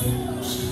Yes.